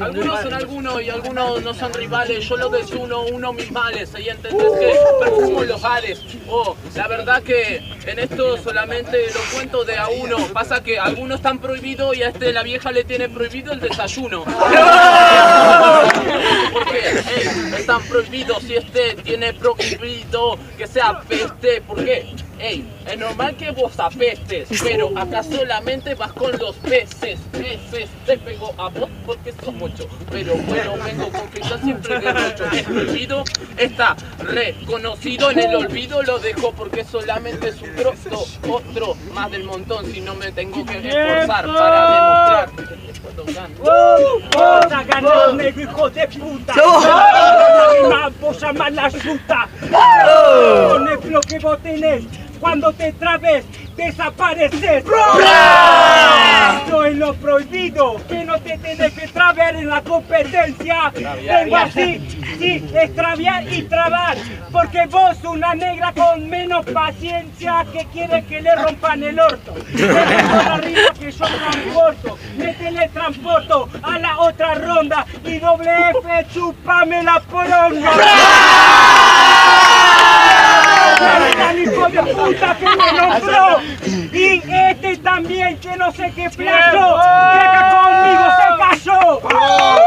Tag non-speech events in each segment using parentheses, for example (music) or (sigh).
algunos son algunos y algunos no son rivales. Yo lo desuno, uno mis males. Ahí entendés que perfumo los ales. Oh, la verdad que en esto solamente lo cuento de a uno. Pasa que algunos están prohibidos y a este la vieja le tiene prohibido el desayuno. (laughs) Porque ey, están prohibidos si este tiene prohibido que sea peste. ¿Por qué? Ey, es normal que vos apestes, pero acá solamente vas con los peces, peces, te pego a vos porque sos mucho, pero bueno, vengo con que yo siempre derrocho, es prohibido, está reconocido. En el olvido, lo dejo porque solamente es un trozo, otro más del montón, si no me tengo que esforzar para demostrar que puedo ganar. ¡Vas a ganar, negro hijo de puta! ¡No! ¡Vos amás la fruta! ¡Con el flow que vos tenés! Cuando te trabes, desapareces. Eso es lo prohibido, que no te tenés que traber en la competencia. Vengo así, sí, extraviar y trabar. Porque vos, una negra con menos paciencia, que quiere que le rompan el orto. (laughs) Arriba que yo transporto, me teletransporto a la otra ronda y doble F, chupame la poronga. ¡Al hijo de y este también, que no sé qué plazo, que conmigo se cayó. ¡Wow!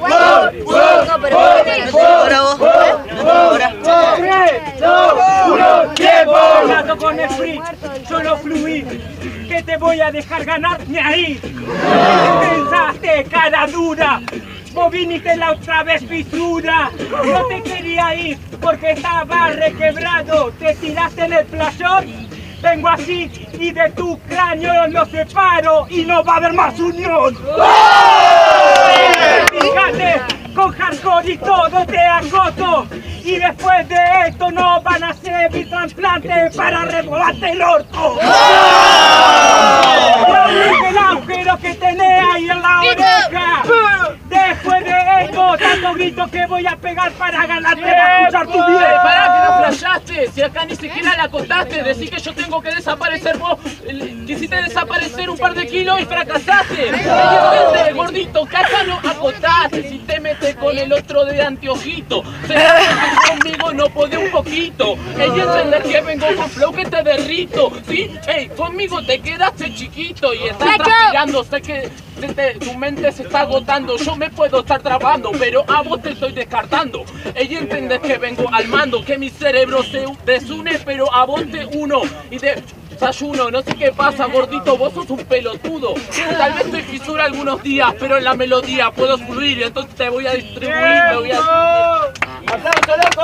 ¡Wow! ¡Wow! ¡Wow! 3, 2, 1, tiempo. con el free, solo fluir. Que te voy a dejar ganar ni ahí. Pensaste cara dura. Vos viniste la otra vez fisura. No te quería ir porque estaba requebrado. Te tiraste en el playón. Vengo así y de tu cráneo lo separo y no va a haber más unión. ¡Oh! Fíjate, con hardcore y todo te agoto. Y después de esto no van a hacer mi trasplante para revolarte el orto. el agujero que tenés ahí en la oreja. Después de esto, tanto grito que voy a pegar para ganarte para escuchar tu Eh, vida. pará, que no flashaste, si acá ni siquiera la acotaste, decís que yo tengo que desaparecer vos, eh, quisiste desaparecer un par de kilos y fracasaste. Entendé, gordito, que acá no acotaste, si te metes con el otro de anteojito, que (laughs) conmigo no podés un poquito. Ey, entendés que vengo con flow que te derrito, ¿sí? Ey, conmigo te quedaste chiquito y estás transpirando, sé que se tu mente se está agotando, yo me puedo estar trabando, pero a vos te estoy descartando. Ella entendés que vengo al mando, que mi cerebro se desune, pero a vos te uno. Y de desayuno, no sé qué pasa, gordito, vos sos un pelotudo. Tal vez te fisura algunos días, pero en la melodía puedo fluir, entonces te voy a distribuir, me voy a... ¡Aplauso, loco,